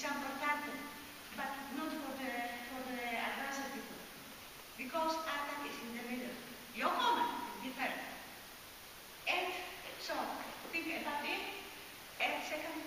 example, carpet, but not for the, for the advanced people. Because attack is in the middle. Yokomen is different. And so, think about it. And second,